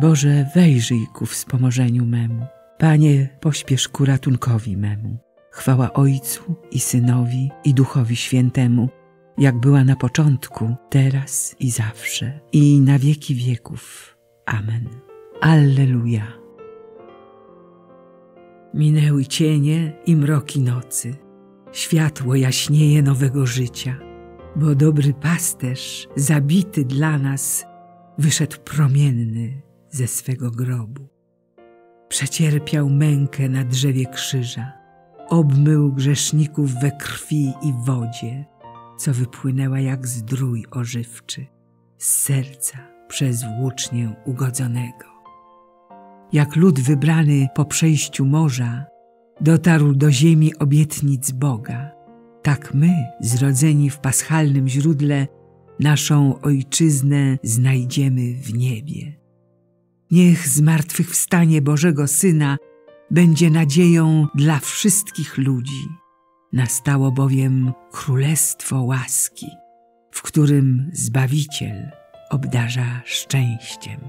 Boże, wejrzyj ku wspomożeniu memu. Panie, pośpiesz ku ratunkowi memu. Chwała Ojcu i Synowi i Duchowi Świętemu, jak była na początku, teraz i zawsze, i na wieki wieków. Amen. Alleluja. Minęły cienie i mroki nocy. Światło jaśnieje nowego życia, bo dobry pasterz, zabity dla nas, wyszedł promienny ze swego grobu. Przecierpiał mękę na drzewie krzyża, obmył grzeszników we krwi i wodzie, co wypłynęła jak zdrój ożywczy z serca przez włócznię ugodzonego. Jak lud wybrany po przejściu morza dotarł do ziemi obietnic Boga, tak my, zrodzeni w paschalnym źródle, naszą ojczyznę znajdziemy w niebie. Niech zmartwychwstanie Bożego Syna będzie nadzieją dla wszystkich ludzi. Nastało bowiem królestwo łaski, w którym Zbawiciel obdarza szczęściem.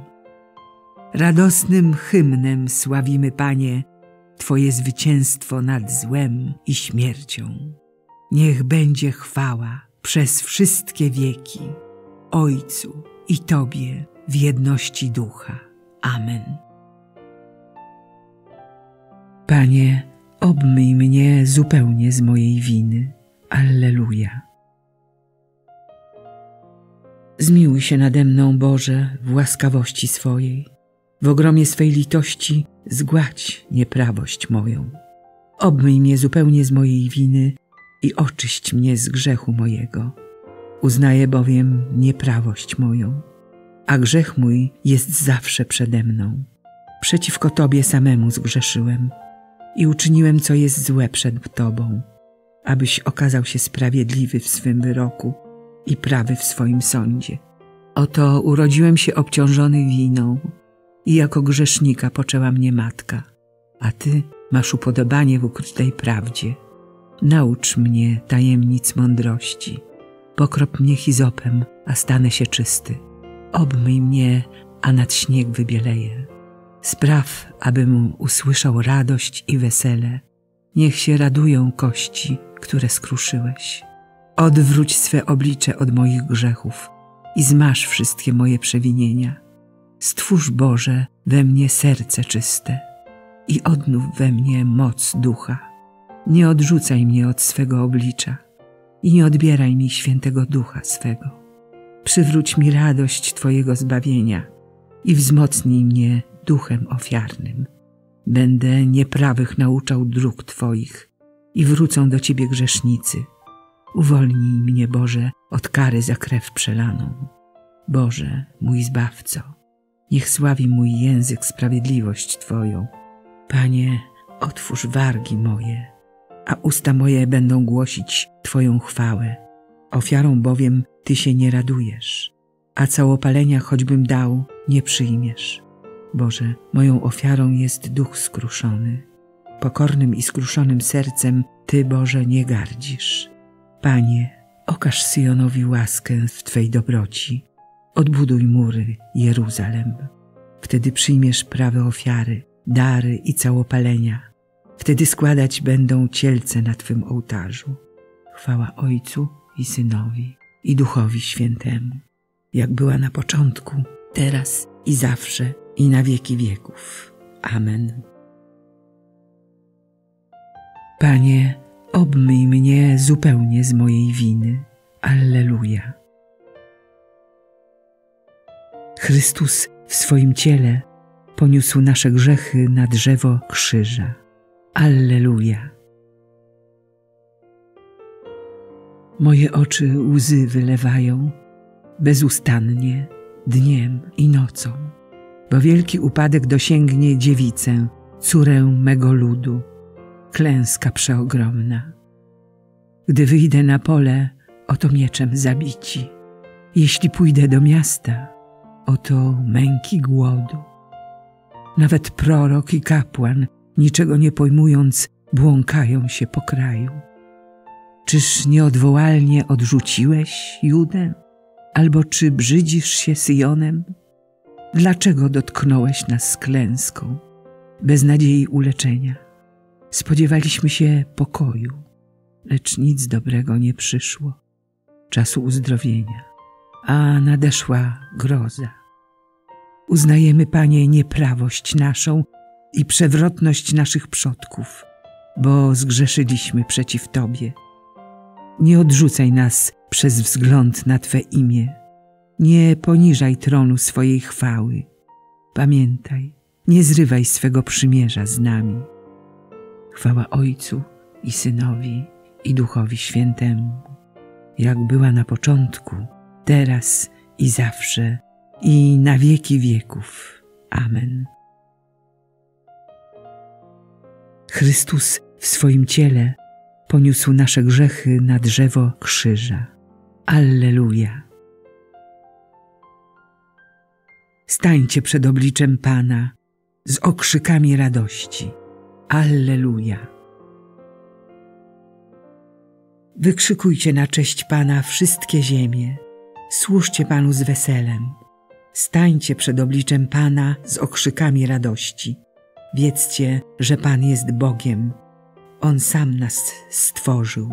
Radosnym hymnem sławimy, Panie, Twoje zwycięstwo nad złem i śmiercią. Niech będzie chwała przez wszystkie wieki Ojcu i Tobie w jedności ducha. Amen. Panie, obmyj mnie zupełnie z mojej winy. Alleluja. Zmiłuj się nade mną, Boże, w łaskawości swojej. W ogromie swej litości zgładź nieprawość moją. Obmyj mnie zupełnie z mojej winy i oczyść mnie z grzechu mojego. Uznaję bowiem nieprawość moją a grzech mój jest zawsze przede mną. Przeciwko Tobie samemu zgrzeszyłem i uczyniłem, co jest złe przed Tobą, abyś okazał się sprawiedliwy w swym wyroku i prawy w swoim sądzie. Oto urodziłem się obciążony winą i jako grzesznika poczęła mnie matka, a Ty masz upodobanie w ukrytej prawdzie. Naucz mnie tajemnic mądrości. Pokrop mnie hizopem, a stanę się czysty. Obmyj mnie, a nad śnieg wybieleje. Spraw, abym usłyszał radość i wesele. Niech się radują kości, które skruszyłeś. Odwróć swe oblicze od moich grzechów i zmasz wszystkie moje przewinienia. Stwórz Boże we mnie serce czyste i odnów we mnie moc ducha. Nie odrzucaj mnie od swego oblicza i nie odbieraj mi świętego ducha swego przywróć mi radość Twojego zbawienia i wzmocnij mnie duchem ofiarnym. Będę nieprawych nauczał dróg Twoich i wrócą do Ciebie grzesznicy. Uwolnij mnie, Boże, od kary za krew przelaną. Boże, mój Zbawco, niech sławi mój język sprawiedliwość Twoją. Panie, otwórz wargi moje, a usta moje będą głosić Twoją chwałę. Ofiarą bowiem ty się nie radujesz, a całopalenia choćbym dał, nie przyjmiesz. Boże, moją ofiarą jest duch skruszony. Pokornym i skruszonym sercem Ty, Boże, nie gardzisz. Panie, okaż Syjonowi łaskę w Twej dobroci. Odbuduj mury Jeruzalem. Wtedy przyjmiesz prawe ofiary, dary i całopalenia. Wtedy składać będą cielce na Twym ołtarzu. Chwała Ojcu i Synowi i Duchowi Świętemu, jak była na początku, teraz i zawsze i na wieki wieków. Amen. Panie, obmyj mnie zupełnie z mojej winy. Alleluja. Chrystus w swoim ciele poniósł nasze grzechy na drzewo krzyża. Alleluja. Moje oczy łzy wylewają bezustannie dniem i nocą, bo wielki upadek dosięgnie dziewicę, córę mego ludu, klęska przeogromna. Gdy wyjdę na pole, oto mieczem zabici. Jeśli pójdę do miasta, oto męki głodu. Nawet prorok i kapłan, niczego nie pojmując, błąkają się po kraju. Czyż nieodwołalnie odrzuciłeś Judę? Albo czy brzydzisz się Syjonem? Dlaczego dotknąłeś nas klęską, bez nadziei uleczenia? Spodziewaliśmy się pokoju, lecz nic dobrego nie przyszło, czasu uzdrowienia, a nadeszła groza. Uznajemy, Panie, nieprawość naszą i przewrotność naszych przodków, bo zgrzeszyliśmy przeciw Tobie. Nie odrzucaj nas przez wzgląd na Twe imię. Nie poniżaj tronu swojej chwały. Pamiętaj, nie zrywaj swego przymierza z nami. Chwała Ojcu i Synowi i Duchowi Świętemu, jak była na początku, teraz i zawsze, i na wieki wieków. Amen. Chrystus w swoim ciele poniósł nasze grzechy na drzewo krzyża. Alleluja. Stańcie przed obliczem Pana z okrzykami radości. Alleluja. Wykrzykujcie na cześć Pana wszystkie ziemie. Służcie Panu z weselem. Stańcie przed obliczem Pana z okrzykami radości. Wiedzcie, że Pan jest Bogiem. On sam nas stworzył.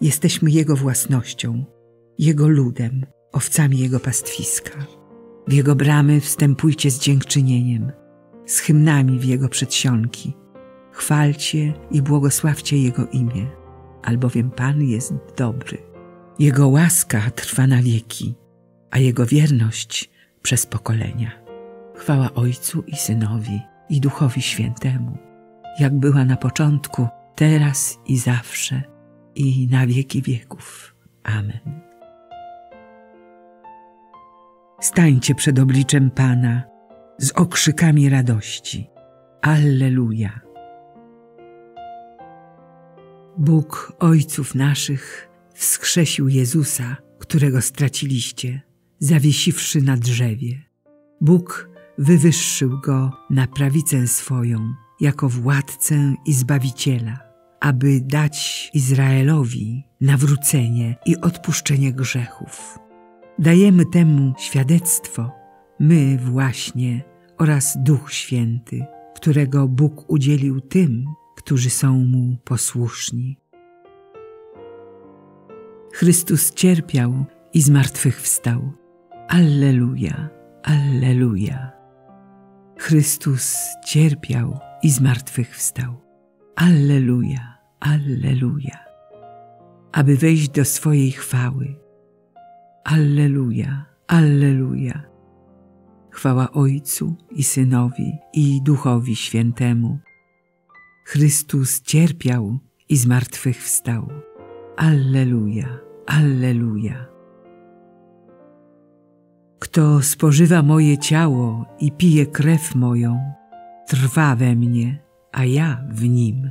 Jesteśmy Jego własnością, Jego ludem, owcami Jego pastwiska. W Jego bramy wstępujcie z dziękczynieniem, z hymnami w Jego przedsionki. Chwalcie i błogosławcie Jego imię, albowiem Pan jest dobry. Jego łaska trwa na wieki, a Jego wierność przez pokolenia. Chwała Ojcu i Synowi i Duchowi Świętemu, jak była na początku, teraz i zawsze, i na wieki wieków. Amen. Stańcie przed obliczem Pana z okrzykami radości. Alleluja. Bóg Ojców naszych wskrzesił Jezusa, którego straciliście, zawiesiwszy na drzewie. Bóg wywyższył Go na prawicę swoją, jako władcę i Zbawiciela, aby dać Izraelowi nawrócenie i odpuszczenie grzechów. Dajemy temu świadectwo, my właśnie oraz Duch Święty, którego Bóg udzielił tym, którzy są Mu posłuszni. Chrystus cierpiał i zmartwychwstał. Alleluja, Alleluja. Chrystus cierpiał i zmartwychwstał. Alleluja, Alleluja. Aby wejść do swojej chwały. Alleluja, Alleluja. Chwała Ojcu i Synowi i Duchowi Świętemu. Chrystus cierpiał i zmartwychwstał. Alleluja, Alleluja. Kto spożywa moje ciało i pije krew moją, trwa we mnie, a ja w nim.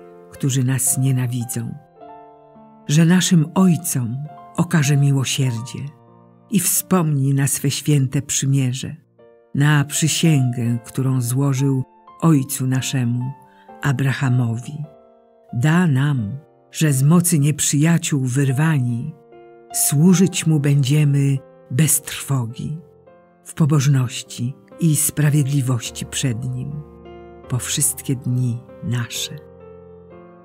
którzy nas nienawidzą, że naszym ojcom okaże miłosierdzie i wspomni na swe święte przymierze, na przysięgę, którą złożył ojcu naszemu, Abrahamowi. Da nam, że z mocy nieprzyjaciół wyrwani, służyć Mu będziemy bez trwogi, w pobożności i sprawiedliwości przed Nim, po wszystkie dni nasze.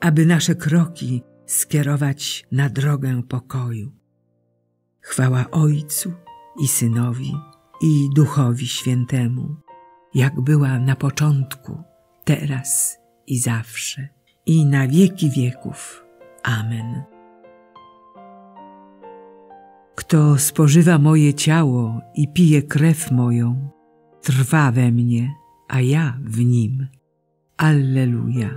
aby nasze kroki skierować na drogę pokoju. Chwała Ojcu i Synowi i Duchowi Świętemu, jak była na początku, teraz i zawsze, i na wieki wieków. Amen. Kto spożywa moje ciało i pije krew moją, trwa we mnie, a ja w nim. Alleluja.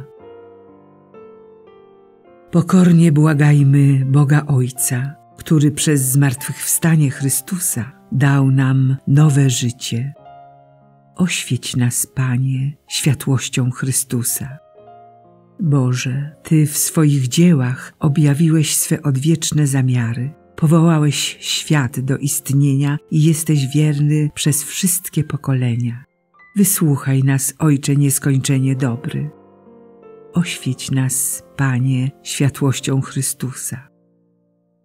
Pokornie błagajmy Boga Ojca, który przez zmartwychwstanie Chrystusa dał nam nowe życie. Oświeć nas, Panie, światłością Chrystusa. Boże, Ty w swoich dziełach objawiłeś swe odwieczne zamiary, powołałeś świat do istnienia i jesteś wierny przez wszystkie pokolenia. Wysłuchaj nas, Ojcze nieskończenie dobry. Oświeć nas, Panie, światłością Chrystusa.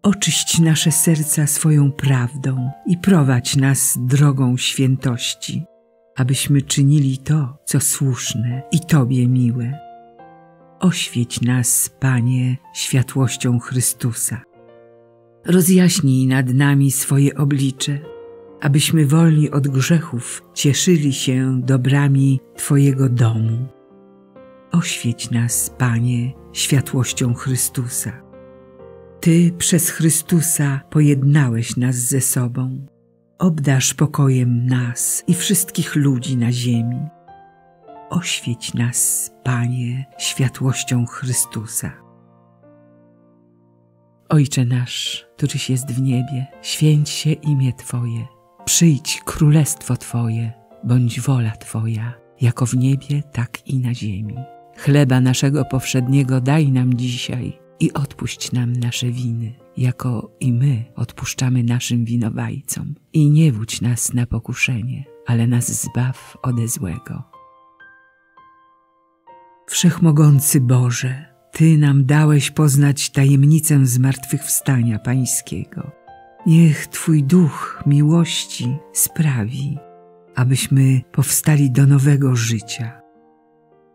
Oczyść nasze serca swoją prawdą i prowadź nas drogą świętości, abyśmy czynili to, co słuszne i Tobie miłe. Oświeć nas, Panie, światłością Chrystusa. Rozjaśnij nad nami swoje oblicze, abyśmy wolni od grzechów cieszyli się dobrami Twojego domu. Oświeć nas, Panie, światłością Chrystusa. Ty przez Chrystusa pojednałeś nas ze sobą. Obdasz pokojem nas i wszystkich ludzi na ziemi. Oświeć nas, Panie, światłością Chrystusa. Ojcze nasz, któryś jest w niebie, święć się imię Twoje. Przyjdź królestwo Twoje, bądź wola Twoja, jako w niebie, tak i na ziemi. Chleba naszego powszedniego daj nam dzisiaj i odpuść nam nasze winy, jako i my odpuszczamy naszym winowajcom. I nie wódź nas na pokuszenie, ale nas zbaw ode złego. Wszechmogący Boże, Ty nam dałeś poznać tajemnicę zmartwychwstania Pańskiego. Niech Twój duch miłości sprawi, abyśmy powstali do nowego życia